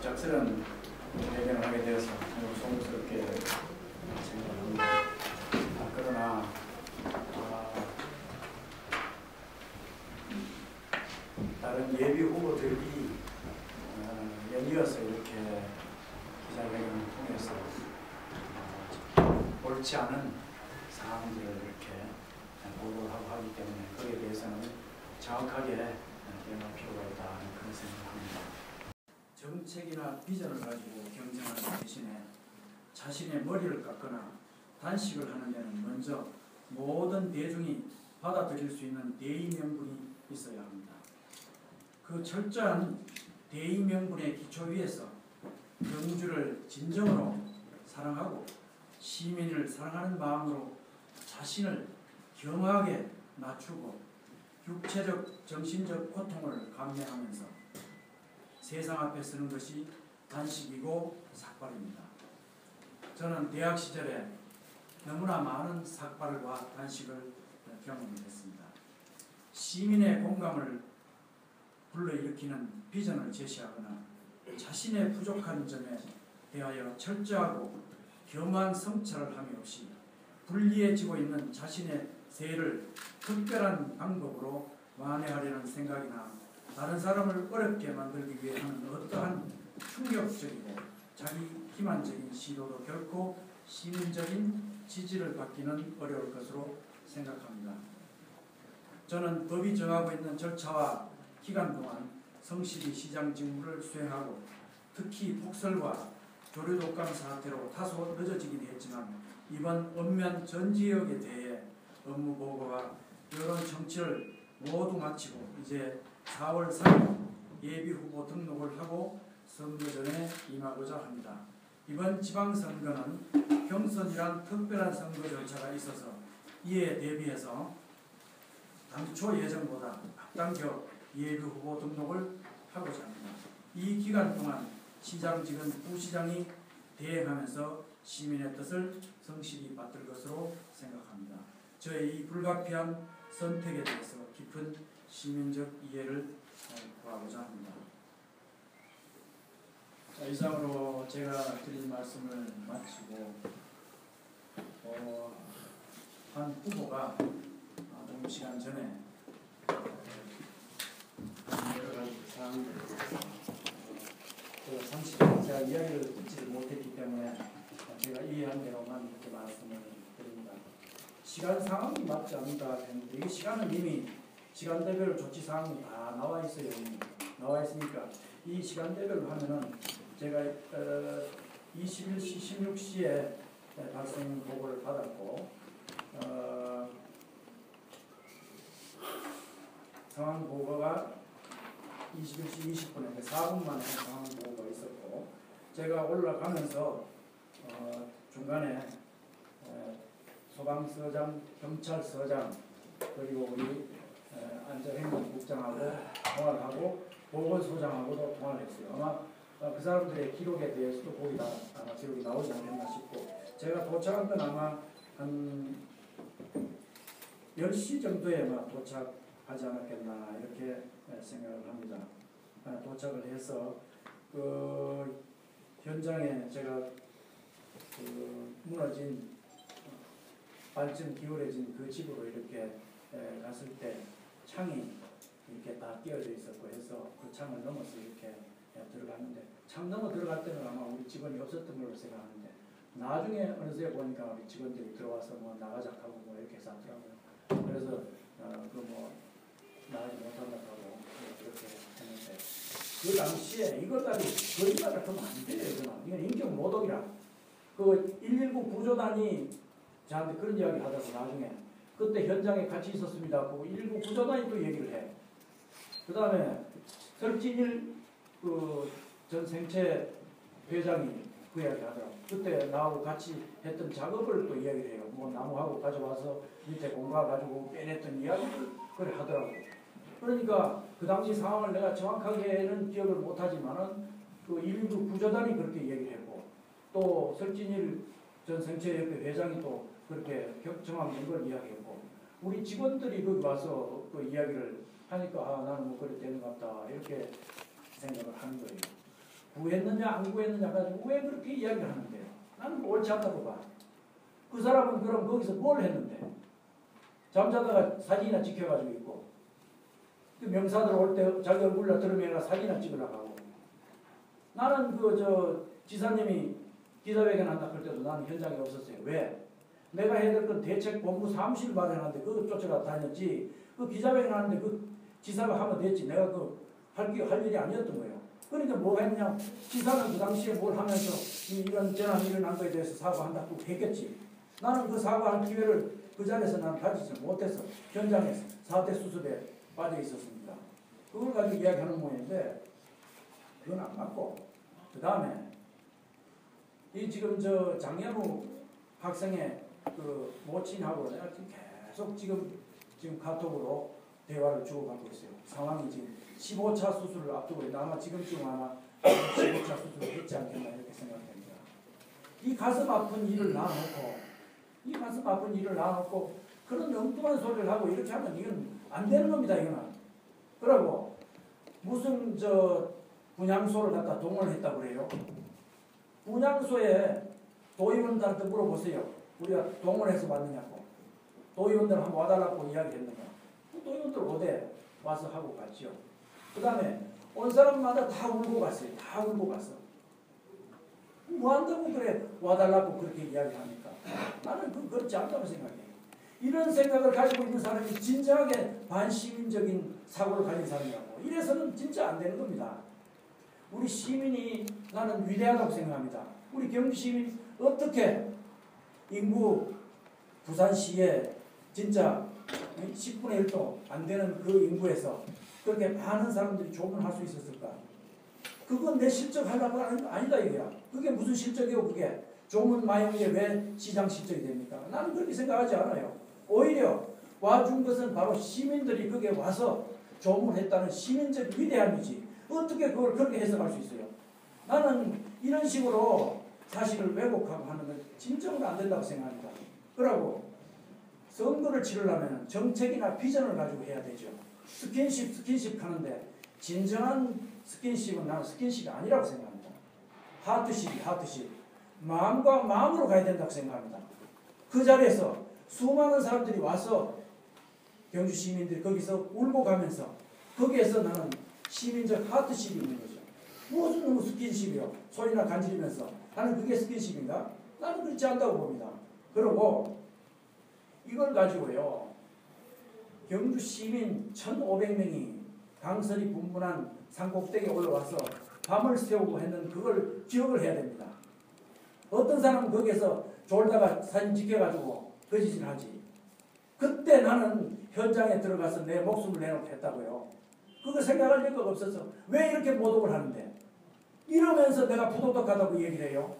갑작스런 대변을 하게 되어서 매우 송구스럽게 생각합니다. 아, 그러나 아, 다른 예비 후보들이 어, 연이어서 이렇게 기자회견을 통해서 어, 옳지 않은 사항들을 이렇게 보도를 하고 하기 때문에 거기에 대해서는 정확하게 대응할 필요가 있다 그런 생각합니다. 정책이나 비전을 가지고 경쟁하는 대신에 자신의 머리를 깎거나 단식을 하는 데는 먼저 모든 대중이 받아들일 수 있는 대의 명분이 있어야 합니다. 그 철저한 대의 명분의 기초 위에서 경주를 진정으로 사랑하고 시민을 사랑하는 마음으로 자신을 겸허하게 낮추고 육체적, 정신적 고통을 감내하면서 세상 앞에 서는 것이 단식이고 삭발입니다. 저는 대학 시절에 너무나 많은 삭발과 단식을 경험했습니다. 시민의 공감을 불러일으키는 비전을 제시하거나 자신의 부족한 점에 대하여 철저하고 겸한 성찰을 함이 없이 불리해지고 있는 자신의 세를 특별한 방법으로 만회하려는 생각이나 다른 사람을 어렵게 만들기 위해 하는 어떠한 충격적이고 자기 기만적인 시도도 결코 시민적인 지지를 받기는 어려울 것으로 생각합니다. 저는 법이 정하고 있는 절차와 기간 동안 성실히 시장 직무를 수행하고 특히 폭설과 조류독감 사태로 다소 늦어지긴 했지만 이번 읍면 전 지역에 대해 업무 보고와 여론 청취를 모두 마치고 이제 4월 3일 예비 후보 등록을 하고 선거전에 임하고자 합니다. 이번 지방선거는 경선이란 특별한 선거 절차가 있어서 이에 대비해서 당초 예정보다 앞당겨 예비 후보 등록을 하고자 합니다. 이 기간 동안 시장직은 부시장이 대행하면서 시민의 뜻을 성실히 받들 것으로 생각합니다. 저의 이 불가피한 선택에 대해서 깊은 시민적 이해를 구하고자 합니다. 자, 이상으로 제가 드린 말씀을 마치고 어, 한 후보가 조금 시간 전에 여러 가지 사항들 그 상식 제가 이야기를 듣지 못했기 때문에 제가 이해한 대로만 이렇게 말씀을 드립니다. 시간 상황이 맞지 않는다 이 시간은 이미 시간대별 조치 사항이 다 나와 있어요. 나와 있으니까 이 시간대별로 하면은 제가 어, 21시, 16시에 발생 보고를 받았고 어, 상황 보고가 21시 20분에 4분 만에 상황 보고가 있었고 제가 올라가면서 어, 중간에 소방서장, 경찰서장 그리고 우리 안전행정 국장하고 통화를 하고 보건소장하고도 통화를 했어요. 아마 어, 그 사람들의 기록에 대해서도 거기 다 아마 기록이 나오지 않겠나 싶고 제가 도착한 건 아마 한 10시 정도에 아마 도착하지 않았겠나 이렇게 생각을 합니다. 아, 도착을 해서 그 현장에 제가 그 무너진 반쯤 기울어진 그 집으로 이렇게 갔을 때 창이 이렇게 다 끼어져 있었고 해서 그 창을 넘어서 이렇게 들어갔는데 창 넘어 들어갈 때는 아마 우리 직원이 없었던 걸로 생각하는데 나중에 어느새 보니까 우리 직원들이 들어와서 뭐 나가자 하고 뭐 이렇게 해서 하더라고요. 그래서 어, 그뭐 나가지 못한다고 그렇게 했는데 그 당시에 이것까지 거짓말을 하면 안 돼요. 이건 이건 인격 모독이라. 그 119 구조단이 저한테 그런 이야기 하더라고 나중에 그때 현장에 같이 있었습니다. 그119 구조단이 또 얘기를 해. 그 다음에 설진일 그 전 생체 회장이 그 이야기 하더라고. 그때 나하고 같이 했던 작업을 또 이야기를 해요. 뭐 나무하고 가져와서 밑에 공가 가지고 빼냈던 이야기를 그래 하더라고. 그러니까 그 당시 상황을 내가 정확하게는 기억을 못하지만은 그119 구조단이 그렇게 얘기를 했고 또 설진일 전 생체협회 회장이 또 그렇게 정확한 걸 이야기했고 우리 직원들이 거기 와서 그 이야기를 하니까 아 나는 뭐 그래 되는 것 같다 이렇게 생각을 하는 거예요. 구했느냐 안 구했느냐 가지고 왜 그렇게 이야기를 하는데요? 나는 옳지 않다고 봐. 그 사람은 그럼 거기서 뭘 했는데? 잠자다가 사진이나 찍혀가지고 있고 그 명사들 올 때 자기 얼굴로 들으면 사진이나 찍으려고 하고 나는 그 저 지사님이 기자회견 한다 할 때도 나는 현장에 없었어요. 왜? 내가 해야 될 건 대책 본부 사무실 마련하는데 그거 쫓아가 다녔지 그 기자회견 하는데 그 지사가 하면 됐지 내가 그할 할 일이 아니었던 거예요. 그러니까 뭐가 했냐 지사는 그 당시에 뭘 하면서 이- 이런 재난이 일어난 거에 대해서 사과한다고 했겠지. 나는 그 사과할 기회를 그 자리에서 나는 가지지 못해서 현장에서 사태 수습에 빠져 있었습니다. 그걸 가지고 이야기하는 모양인데 그건 안 맞고 그 다음에 이 지금 저 장현우 학생의 그 모친하고 내가 지금 계속 지금 지금 카톡으로 대화를 주고받고 있어요. 상황이 지금 15차 수술을 앞두고 있는데 아마 지금쯤 아마 15차 수술을 했지 않겠나 이렇게 생각됩니다. 이 가슴 아픈 일을 놔놓고 이 가슴 아픈 일을 놔놓고 그런 엉뚱한 소리를 하고 이렇게 하면 이건 안 되는 겁니다. 이거는. 그러고 무슨 저 분향소를 갖다 동원했다고 그래요. 분향소에 도의원들한테 물어보세요. 우리가 동원해서 왔느냐고. 도의원들 한번 와달라고 이야기했는가. 그 도의원들 어디 와서 하고 갔지요. 그 다음에 온 사람마다 다 울고 갔어요. 다 울고 갔어. 뭐 한다고 그래 와달라고 그렇게 이야기합니까? 나는 그 그렇지 않다고 생각해. 이런 생각을 가지고 있는 사람이 진정하게 반시민적인 사고를 가진 사람이라고. 이래서는 진짜 안 되는 겁니다. 우리 시민이 나는 위대하다고 생각합니다. 우리 경주 시민 어떻게 인구 부산시에 진짜 10분의 1도 안 되는 그 인구에서 그렇게 많은 사람들이 조문할 수 있었을까? 그건 내 실적 하려고 하는 거 아니다 이거야. 그게 무슨 실적이요 그게? 조문 마용에 왜 시장 실적이 됩니까? 나는 그렇게 생각하지 않아요. 오히려 와준 것은 바로 시민들이 거기에 와서 조문했다는 시민적 위대함이지. 어떻게 그걸 그렇게 해석할 수 있어요? 나는 이런 식으로 사실을 왜곡하고 하는 건 진정으로 안 된다고 생각합니다. 그러고 선거를 치르려면 정책이나 비전을 가지고 해야 되죠. 스킨십, 스킨십 하는데 진정한 스킨십은 나는 스킨십이 아니라고 생각합니다. heartship이 heartship. 마음과 마음으로 가야 된다고 생각합니다. 그 자리에서 수많은 사람들이 와서 경주 시민들이 거기서 울고 가면서 거기에서 나는 시민적 heartship이 있는 거죠. 무슨 너무 스킨십이요. 소리나 간지리면서 나는 그게 스킨십인가? 나는 그렇지 않다고 봅니다. 그리고 이걸 가지고요. 경주 시민 1,500명이 강설이 분분한 산꼭대기에 올라와서 밤을 새우고 했는 그걸 기억을 해야 됩니다. 어떤 사람은 거기에서 졸다가 사진 찍혀가지고 거짓을 하지. 그때 나는 현장에 들어가서 내 목숨을 내놓고 했다고요. 그거 생각할 여유가 없어서 왜 이렇게 모독을 하는데 이러면서 내가 부도덕하다고 얘기를 해요.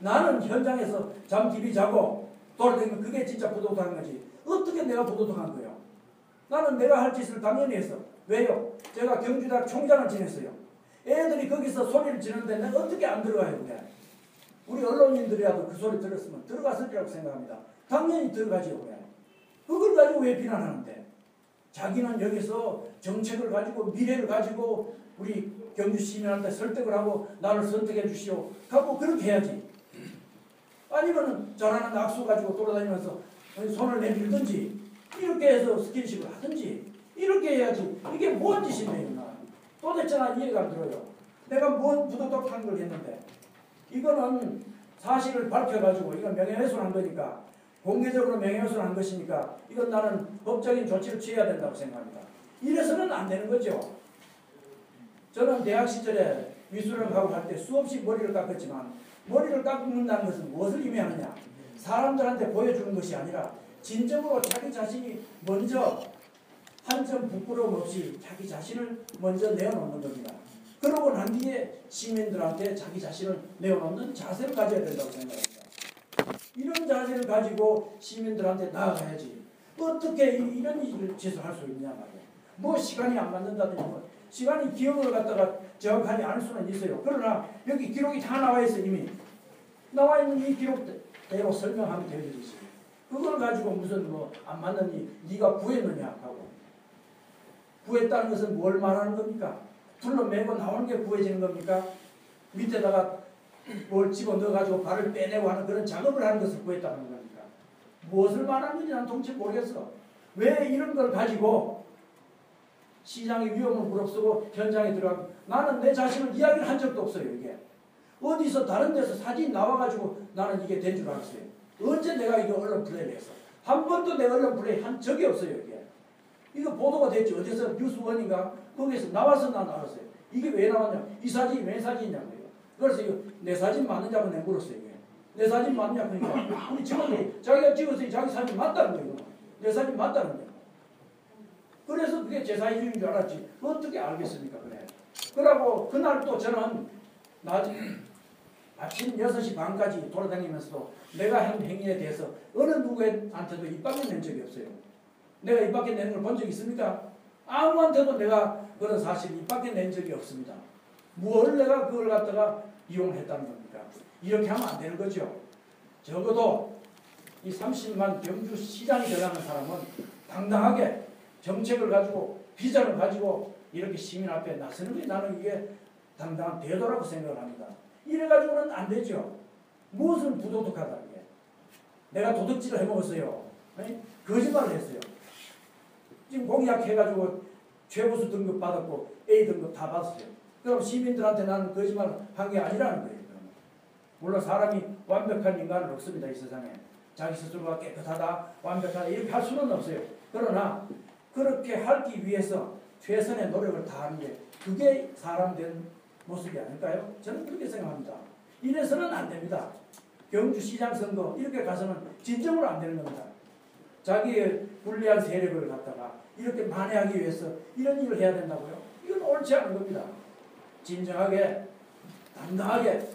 나는 현장에서 잠 깊이 자고 돌아다니면 그게 진짜 부도덕한 거지. 어떻게 내가 부도덕한 거예요? 나는 내가 할 짓을 당연히 했어. 왜요? 제가 경주대학 총장을 지냈어요. 애들이 거기서 소리를 지르는데 내가 어떻게 안 들어가요, 그게? 우리 언론인들이라도 그 소리 들었으면 들어갔을 거라고 생각합니다. 당연히 들어가지요. 그걸 가지고 왜 비난하는데? 자기는 여기서 정책을 가지고 미래를 가지고 우리 경주 시민한테 설득을 하고 나를 선택해 주시오. 하고 그렇게 해야지. 아니면은 잘하는 악수 가지고 돌아다니면서 손을 내밀든지 이렇게 해서 스킨십을 하든지 이렇게 해야지. 이게 뭔 나. 도대체 난 이해가 안 들어요. 내가 뭔 부도덕한 걸 했는데 이거는 사실을 밝혀가지고 이건 명예훼손 한 거니까 공개적으로 명예훼손 한 것이니까 이건 나는 법적인 조치를 취해야 된다고 생각합니다. 이래서는 안 되는 거죠. 저는 대학 시절에 미술을 하고 할 때 수없이 머리를 깎았지만 머리를 깎는다는 것은 무엇을 의미하느냐 사람들한테 보여주는 것이 아니라 진정으로 자기 자신이 먼저 한 점 부끄러움 없이 자기 자신을 먼저 내어놓는 겁니다. 그러고 난 뒤에 시민들한테 자기 자신을 내어놓는 자세를 가져야 된다고 생각합니다. 이런 자세를 가지고 시민들한테 나아가야지. 어떻게 이- 이런 일을 짓을 할수 있냐 말이야. 뭐 시간이 안 맞는다든지 뭐 시간이 기억을 갖다가 정확하게 알 수는 있어요. 그러나 여기 기록이 다 나와 있어 이미. 나와 있는 이 기록대로 설명하면 되듯이. 그걸 가지고 무슨 뭐안이 네가 구했느냐 하고 구했다는 것은 뭘 말하는 겁니까? 불러매고 나오는 게 구해지는 겁니까? 밑에다가 뭘 집어 넣어가지고 발을 빼내고 하는 그런 작업을 하는 것을 구했다는 겁니까? 무엇을 말하는지 난 도무지 모르겠어. 왜 이런 걸 가지고 시장의 위험을 무릅쓰고 현장에 들어가고. 나는 내 자신을 이야기를 한 적도 없어요 이게. 어디서 다른 데서 사진 나와가지고 나는 이게 된 줄 알았어요. 언제 내가 이거 언론 플레이를 했어? 한 번도 내 언론 플레이 한 적이 없어요 이게. 이거 보도가 됐지. 어디서 뉴스원인가? 거기에서 나와서 난 알았어요. 이게 왜 나왔냐? 이 사진이 왜 사진이냐고요 그래서 이거 내 사진 맞느냐고 내가 물었어요 이게 내 사진 맞냐 그러니까 우리 직원들이 자기가 찍었으니 자기 사진 맞다는 거예요 내 사진 맞다는 거예요 그래서 그게 제 사진인 줄 알았지. 어떻게 알겠습니까? 그래. 그러고 그날 또 저는 낮 아침 6시 반까지 돌아다니면서도 내가 한 행위에 대해서 어느 누구한테도 입 밖에 낸 적이 없어요. 내가 입 밖에 내는 걸 본 적 있습니까? 아무한테도 내가 그런 사실 입 밖에 낸 적이 없습니다. 뭘 내가 그걸 갖다가 이용했다는 겁니까? 이렇게 하면 안 되는 거죠. 적어도 이 30만 경주 시장이 되려는 사람은 당당하게 정책을 가지고 비전을 가지고 이렇게 시민 앞에 나서는 게 나는 이게 당당한 대도라고 생각을 합니다. 이래가지고는 안 되죠. 무엇을 부도덕하다 이게. 내가 도둑질을 해먹었어요. 아니, 거짓말을 했어요. 지금 공약 해가지고 최고수 등급 받았고 A 등급 다 받았어요. 그럼 시민들한테 나는 거짓말을 한게 아니라는 거예요. 물론 사람이 완벽한 인간은 없습니다. 이 세상에. 자기 스스로가 깨끗하다, 완벽하다 이렇게 할 수는 없어요. 그러나 그렇게 하기 위해서 최선의 노력을 다하는 게 그게 사람 된 모습이 아닐까요? 저는 그렇게 생각합니다. 이래서는 안 됩니다. 경주시장 선거 이렇게 가서는 진정으로 안 되는 겁니다. 자기의 불리한 세력을 갖다가 이렇게 만회하기 위해서 이런 일을 해야 된다고요? 이건 옳지 않은 겁니다. 진정하게 당당하게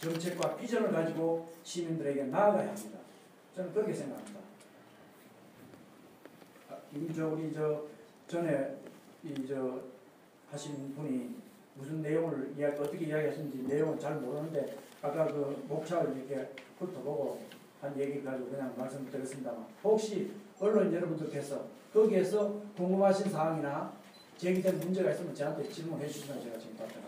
정책과 비전을 가지고 시민들에게 나아가야 합니다. 저는 그렇게 생각합니다. 아, 이저 우리 저 전에 이 저 하신 분이 무슨 내용을 이야기 어떻게 이야기하셨는지 내용은 잘 모르는데 아까 그 목차를 이렇게 훑어보고 한 얘기 가지고 그냥 말씀드렸습니다만 혹시 언론 여러분들께서 거기에서 궁금하신 사항이나 제기된 문제가 있으면 저한테 질문해 주시면 제가 지금 답변하겠습니다.